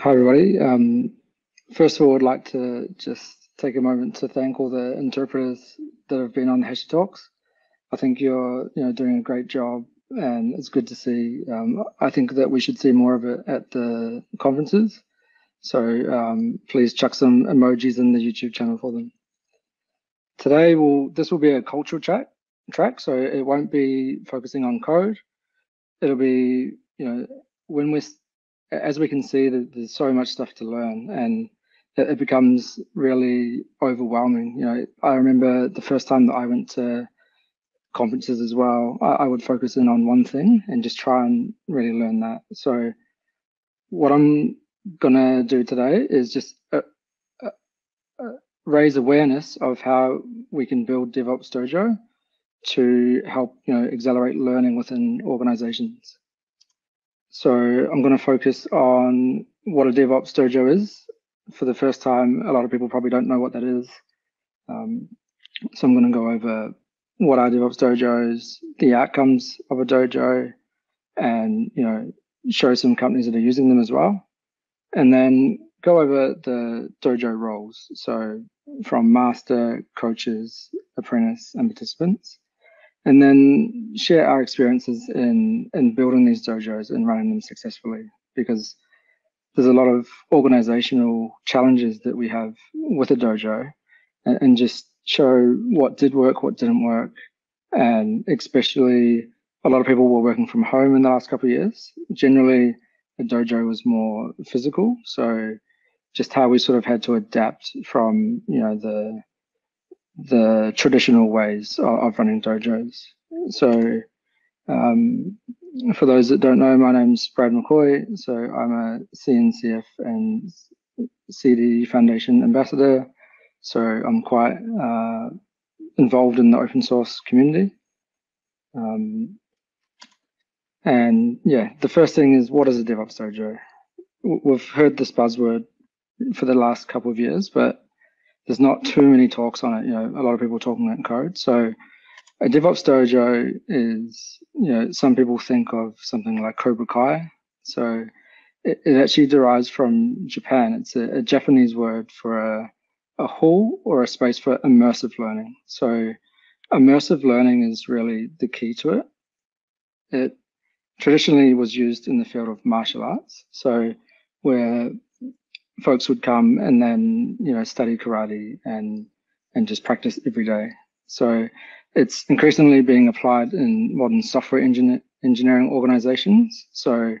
Hi, everybody. Um, first of all, I'd like to just take a moment to thank all the interpreters that have been on the Hashi Talks. I think you're, you know, doing a great job, and it's good to see. Um, I think that we should see more of it at the conferences. So um, please chuck some emojis in the YouTube channel for them. Today, will this will be a cultural track, track, so it won't be focusing on code. It'll be, you know, when we're as we can see, there's so much stuff to learn, and it becomes really overwhelming. You know, I remember the first time that I went to conferences as well, I, I would focus in on one thing and just try and really learn that. So, what I'm gonna do today is just uh, uh, uh, raise awareness of how we can build DevOps Dojo to help you know accelerate learning within organizations. So I'm going to focus on what a DevOps dojo is. For the first time, a lot of people probably don't know what that is. Um, so I'm going to go over what are DevOps dojos, the outcomes of a dojo, and you know show some companies that are using them as well, and then go over the dojo roles. So from master, coaches, apprentice, and participants and then share our experiences in in building these dojos and running them successfully because there's a lot of organizational challenges that we have with a dojo and, and just show what did work what didn't work. And especially a lot of people were working from home in the last couple of years. Generally the dojo was more physical. So just how we sort of had to adapt from you know the the traditional ways of, running dojos. So, um, for those that don't know, my name's Brad McCoy. So I'm a CNCF and CD Foundation ambassador. So I'm quite uh, involved in the open source community. Um, and yeah, the first thing is what is a DevOps dojo? We've heard this buzzword for the last couple of years, but there's not too many talks on it. You know, a lot of people talking about code. So a DevOps dojo is, you know, some people think of something like Cobra Kai. So it, it actually derives from Japan. It's a, a, Japanese word for a, a hall or a space for immersive learning. So immersive learning is really the key to it. It traditionally was used in the field of martial arts. So where folks would come and then you know study karate and and just practice every day. So it's increasingly being applied in modern software engin- engineering organizations. So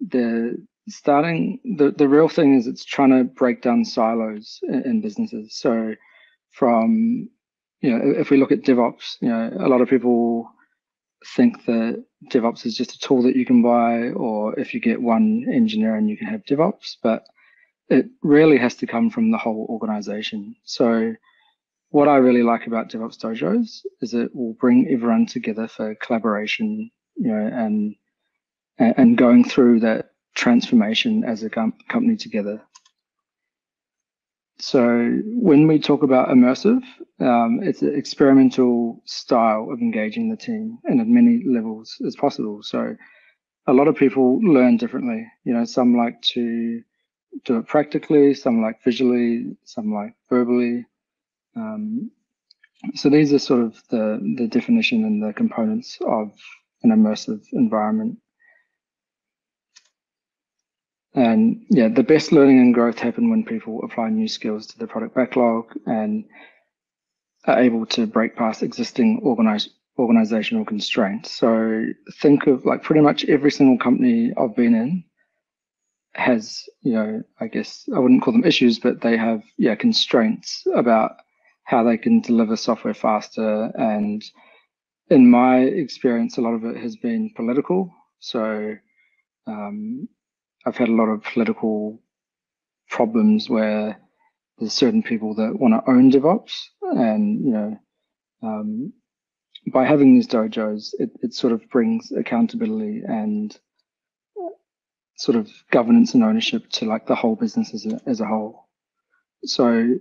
the starting the, the real thing is it's trying to break down silos in, in businesses. So from you know if we look at DevOps, you know a lot of people think that DevOps is just a tool that you can buy, or if you get one engineer and you can have DevOps, but it really has to come from the whole organization. So what I really like about DevOps dojos is it will bring everyone together for collaboration, you know, and and going through that transformation as a com- company together. So when we talk about immersive, um, it's an experimental style of engaging the team and at many levels as possible. So a lot of people learn differently. You know, some like to do it practically, some like visually, some like verbally. Um, so these are sort of the, the definition and the components of an immersive environment. And yeah, the best learning and growth happen when people apply new skills to the product backlog and are able to break past existing organizational constraints. So think of like pretty much every single company I've been in has, you know, I guess I wouldn't call them issues, but they have, yeah, constraints about how they can deliver software faster. And in my experience, a lot of it has been political. So um, I've had a lot of political problems where there's certain people that want to own DevOps, and you know, um, by having these dojos, it, it sort of brings accountability and sort of governance and ownership to like the whole business as a, as a whole. So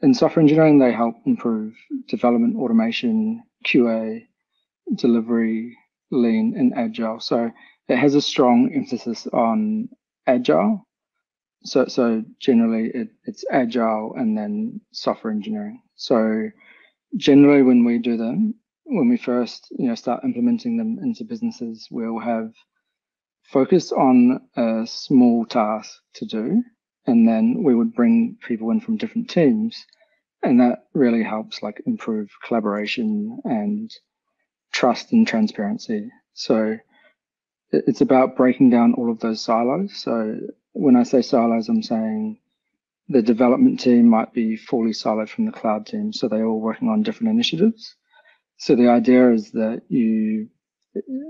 in software engineering, they help improve development, automation, QA, delivery, lean, and agile. So it has a strong emphasis on agile. so so generally it, it's agile and then software engineering. So generally when we do them, when we first you know start implementing them into businesses, we'll have focus on a small task to do, and then we would bring people in from different teams, and that really helps like improve collaboration and trust and transparency. So it's about breaking down all of those silos. So when I say silos, I'm saying the development team might be fully siloed from the cloud team. So they're all working on different initiatives. So the idea is that you,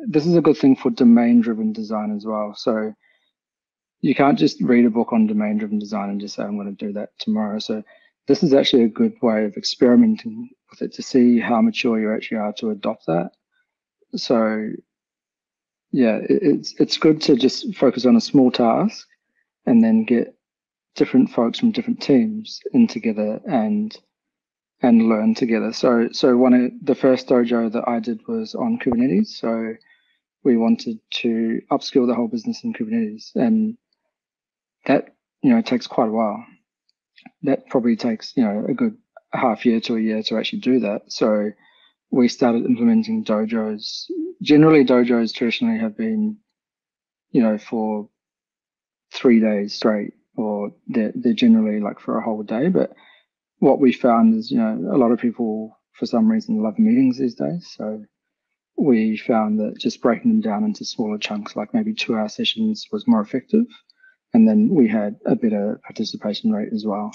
this is a good thing for domain driven design as well. So you can't just read a book on domain driven design and just say, I'm going to do that tomorrow. So this is actually a good way of experimenting with it to see how mature you actually are to adopt that. So yeah, it's it's good to just focus on a small task and then get different folks from different teams in together and and learn together. So so one of the first dojo that I did was on Kubernetes. So we wanted to upskill the whole business in Kubernetes, and that you know takes quite a while. That probably takes you know a good half year to a year to actually do that. So we started implementing dojos. Generally, dojos traditionally have been, you know, for three days straight, or they're, they're generally like for a whole day. But what we found is, you know, a lot of people for some reason love meetings these days. So we found that just breaking them down into smaller chunks, like maybe two hour sessions, was more effective. And then we had a better participation rate as well.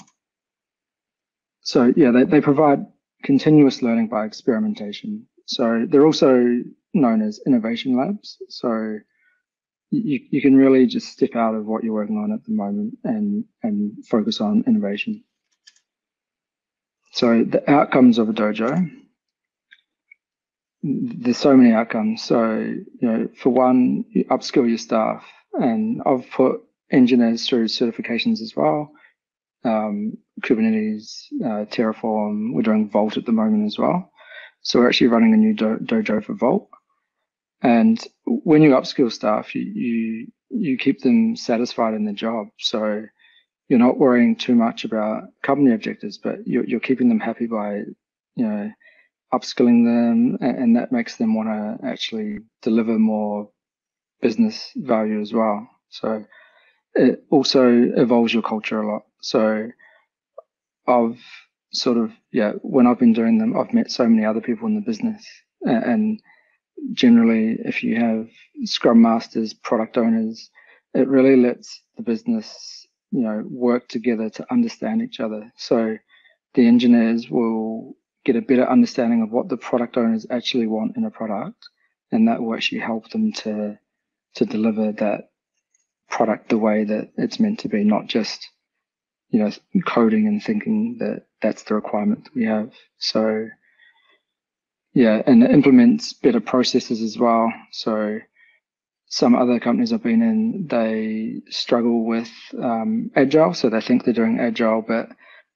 So yeah, they, they provide continuous learning by experimentation. So they're also known as innovation labs. So you, you can really just step out of what you're working on at the moment and, and focus on innovation. So the outcomes of a dojo, there's so many outcomes. So, you know, for one, you upskill your staff and I've put engineers through certifications as well um, Kubernetes, uh, Terraform. We're doing Vault at the moment as well. So we're actually running a new do- dojo for Vault. And when you upskill staff, you, you you keep them satisfied in their job. So you're not worrying too much about company objectives, but you're, you're keeping them happy by, you know, upskilling them, and, and that makes them want to actually deliver more business value as well. So it also evolves your culture a lot. So I've sort of, yeah, when I've been doing them, I've met so many other people in the business. And generally, if you have scrum masters, product owners, it really lets the business, you know, work together to understand each other. So the engineers will get a better understanding of what the product owners actually want in a product. And that will actually help them to to deliver that product the way that it's meant to be, not just you know coding and thinking that that's the requirement that we have. So yeah, and it implements better processes as well. So some other companies I've been in, they struggle with um, agile, so they think they're doing agile, but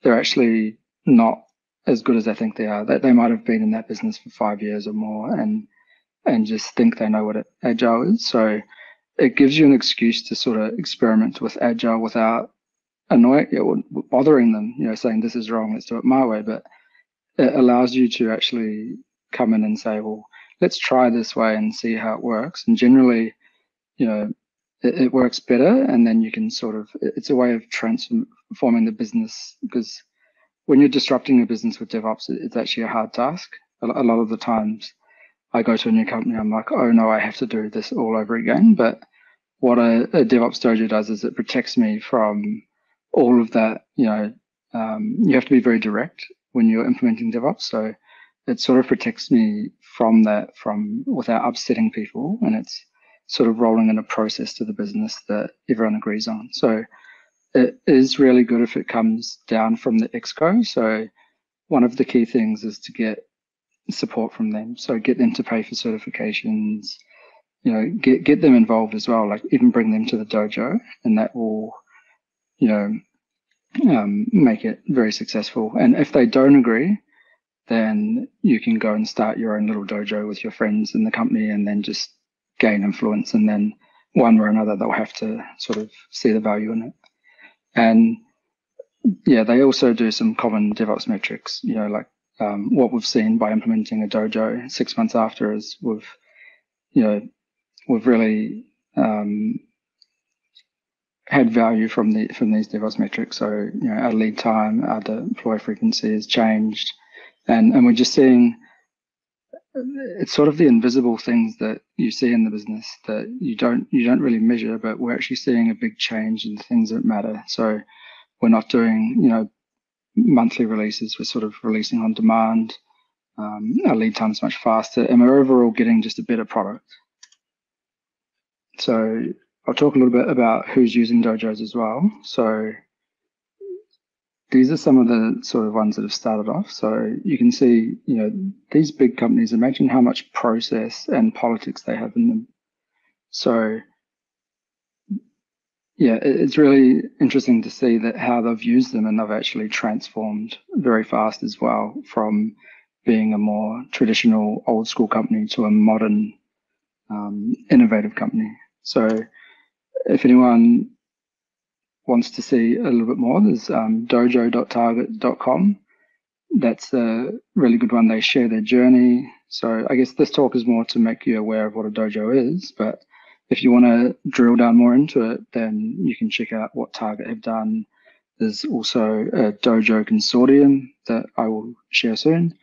they're actually not as good as they think they are. That they might have been in that business for five years or more, and and just think they know what it, agile is. So it gives you an excuse to sort of experiment with agile without annoying or bothering them, you know, saying this is wrong, let's do it my way. But it allows you to actually come in and say, well, let's try this way and see how it works. And generally, you know, it, it works better. And then you can sort of, it's a way of transforming the business because when you're disrupting a business with DevOps, it's actually a hard task. A, lot of the times I go to a new company, I'm like, oh no, I have to do this all over again. But what a, a DevOps Dojo does is it protects me from all of that. You know, um, you have to be very direct when you're implementing DevOps. So it sort of protects me from that, from without upsetting people, and it's sort of rolling in a process to the business that everyone agrees on. So it is really good if it comes down from the exco. So one of the key things is to get support from them. So get them to pay for certifications, you know, get get them involved as well. Like even bring them to the dojo, and that will, you know, um, make it very successful. And if they don't agree, then you can go and start your own little dojo with your friends in the company, and then just gain influence. And then one way or another, they'll have to sort of see the value in it. And yeah, they also do some common DevOps metrics, you know, like um, what we've seen by implementing a dojo six months after is we've, you know, we've really um, had value from the from these DevOps metrics. So you know, our lead time, our deploy frequency has changed, and and we're just seeing it's sort of the invisible things that you see in the business that you don't you don't really measure, but we're actually seeing a big change in the things that matter. So we're not doing you know monthly releases. We're sort of releasing on demand. Um, our lead time's much faster, and we're overall getting just a better product. So I'll talk a little bit about who's using dojos as well. So these are some of the sort of ones that have started off. So you can see, you know, these big companies, imagine how much process and politics they have in them. So yeah, it's really interesting to see that how they've used them and they've actually transformed very fast as well from being a more traditional old school company to a modern um, innovative company. So if anyone wants to see a little bit more, there's um, dojo.target.com. That's a really good one. They share their journey. So I guess this talk is more to make you aware of what a dojo is, but if you want to drill down more into it, then you can check out what Target have done. There's also a dojo consortium that I will share soon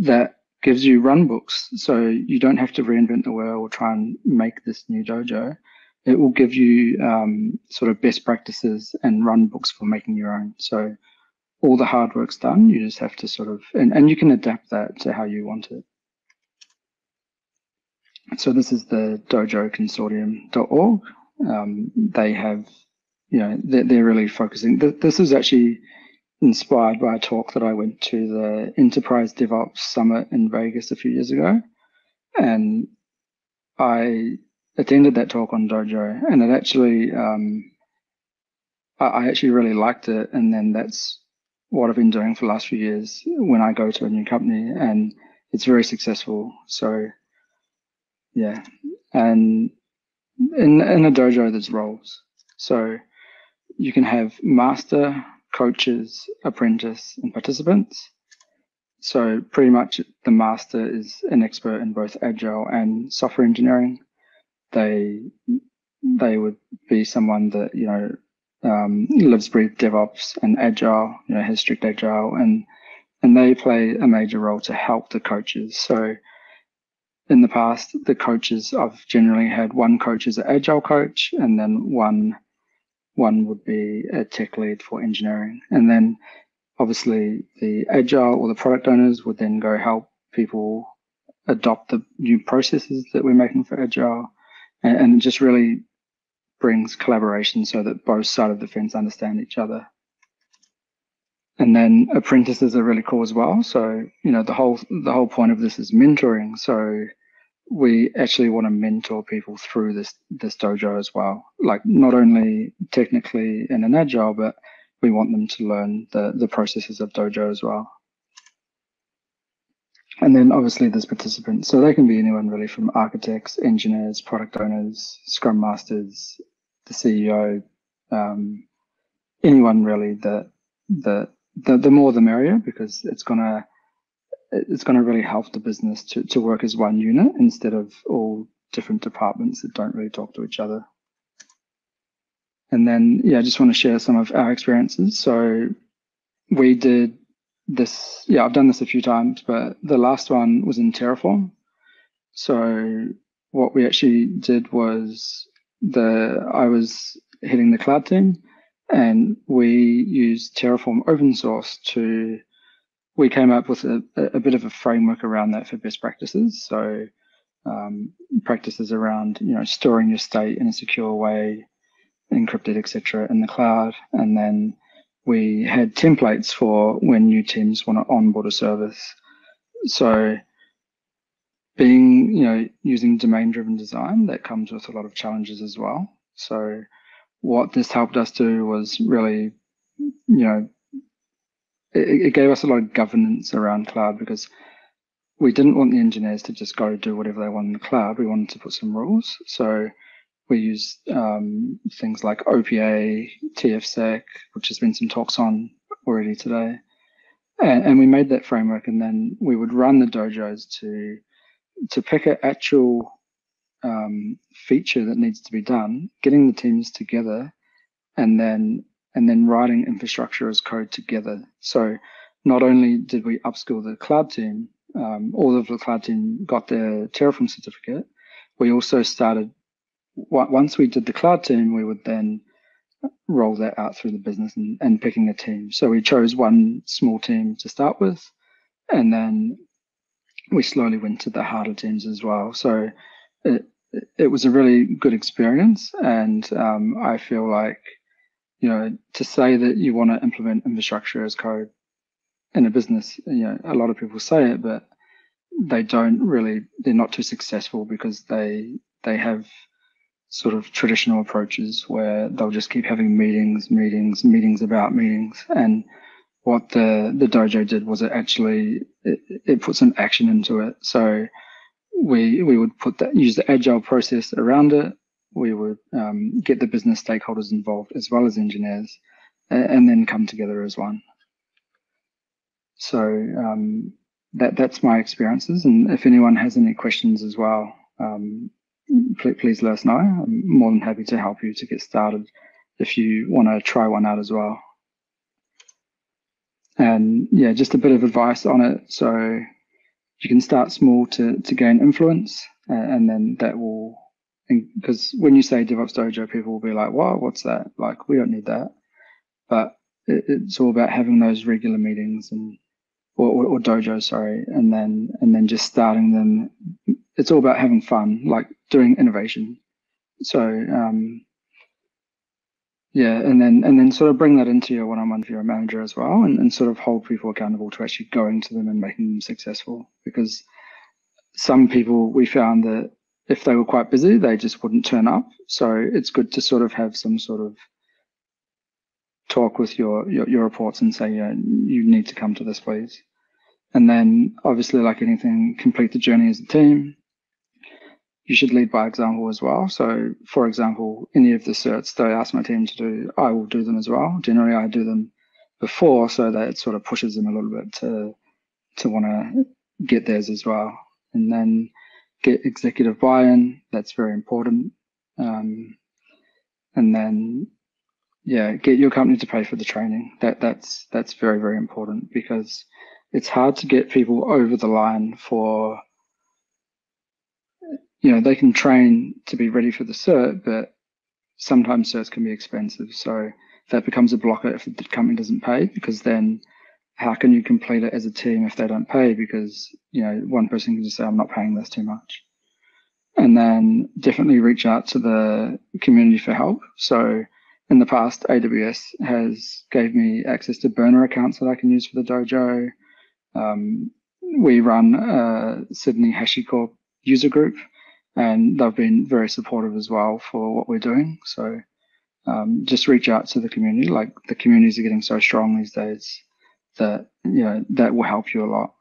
that gives you run books. So you don't have to reinvent the wheel or try and make this new dojo it will give you um, sort of best practices and run books for making your own. So all the hard work's done. You just have to sort of, and, and you can adapt that to how you want it. So this is the dojoconsortium.org. Um, they have, you know, they're, they're really focusing. This is actually inspired by a talk that I went to the Enterprise DevOps Summit in Vegas a few years ago. And I attended that talk on Dojo, and it actually, um, I, I actually really liked it. And then that's what I've been doing for the last few years when I go to a new company, and it's very successful. So, yeah, and in in a dojo, there's roles. So you can have master, coaches, apprentice, and participants. So pretty much the master is an expert in both agile and software engineering they they would be someone that you know um, lives breathes DevOps and Agile, you know, has strict Agile, and and they play a major role to help the coaches. So in the past, the coaches I've generally had one coach as an Agile coach, and then one one would be a tech lead for engineering, and then obviously the Agile or the product owners would then go help people adopt the new processes that we're making for Agile and, and it just really brings collaboration so that both side of the fence understand each other. And then apprentices are really cool as well. So, you know, the whole the whole point of this is mentoring. So we actually want to mentor people through this this dojo as well. Like not only technically in an agile, but we want them to learn the the processes of dojo as well. And then obviously there's participants. So they can be anyone really from architects, engineers, product owners, scrum masters, the CEO, um, anyone really that the, the the more the merrier because it's gonna it's gonna really help the business to, to work as one unit instead of all different departments that don't really talk to each other. And then yeah, I just want to share some of our experiences. So we did this, yeah, I've done this a few times, but the last one was in Terraform. So what we actually did was the I was heading the cloud team, and we used Terraform open source to. We came up with a, a bit of a framework around that for best practices. So um, practices around you know storing your state in a secure way, encrypted, etc., in the cloud, and then we had templates for when new teams want to onboard a service. So being, you know, using domain driven design, that comes with a lot of challenges as well. So what this helped us do was really, you know, it, it gave us a lot of governance around cloud because we didn't want the engineers to just go do whatever they want in the cloud. We wanted to put some rules. So we use um, things like OPA, TFSec, which has been some talks on already today. And, and we made that framework and then we would run the dojos to to pick an actual um, feature that needs to be done, getting the teams together, and then and then writing infrastructure as code together. So not only did we upskill the cloud team, um, all of the cloud team got their Terraform certificate. We also started once we did the cloud team, we would then roll that out through the business and, and picking a team. So we chose one small team to start with, and then we slowly went to the harder teams as well. So it, it was a really good experience, and um, I feel like you know to say that you want to implement infrastructure as code in a business, you know, a lot of people say it, but they don't really. They're not too successful because they they have sort of traditional approaches where they'll just keep having meetings, meetings, meetings about meetings. And what the, the dojo did was it actually, it, it put some action into it. So we, we would put that, use the agile process around it. We would um, get the business stakeholders involved as well as engineers and, and then come together as one. So um, that that's my experiences. And if anyone has any questions as well, um, please let us know. I'm more than happy to help you to get started if you want to try one out as well. And yeah, just a bit of advice on it. So you can start small to, to gain influence, uh, and then that will, because when you say DevOps Dojo, people will be like, "Wow, What's that?" Like, we don't need that. But it, it's all about having those regular meetings and or, or, or dojo, sorry, and then and then just starting them. It's all about having fun, like doing innovation. So um, yeah, and then and then sort of bring that into your one-on-one with your manager as well, and, and sort of hold people accountable to actually going to them and making them successful. Because some people we found that if they were quite busy, they just wouldn't turn up. So it's good to sort of have some sort of talk with your, your, your reports and say, yeah, you need to come to this, please. And then obviously, like anything, complete the journey as a team. You should lead by example as well. So, for example, any of the certs that I ask my team to do, I will do them as well. Generally, I do them before so that it sort of pushes them a little bit to to want to get theirs as well. And then get executive buy-in. That's very important. Um, and then yeah, get your company to pay for the training. That that's that's very very important because it's hard to get people over the line for you know they can train to be ready for the cert, but sometimes certs can be expensive. So that becomes a blocker if the company doesn't pay because then how can you complete it as a team if they don't pay because you know one person can just say i'm not paying this too much and then definitely reach out to the community for help so in the past, AWS has gave me access to burner accounts that I can use for the dojo. Um, we run a Sydney HashiCorp user group, and they've been very supportive as well for what we're doing. So um, just reach out to the community. Like the communities are getting so strong these days that you know that will help you a lot.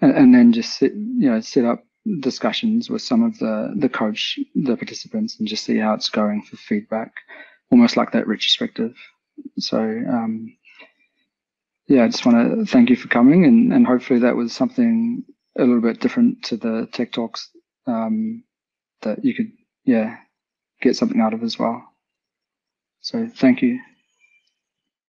And, and then just sit, you know set up discussions with some of the the coach the participants and just see how it's going for feedback almost like that retrospective. So um, yeah, I just want to thank you for coming, and and hopefully that was something a little bit different to the tech talks um, that you could yeah get something out of as well. So thank you.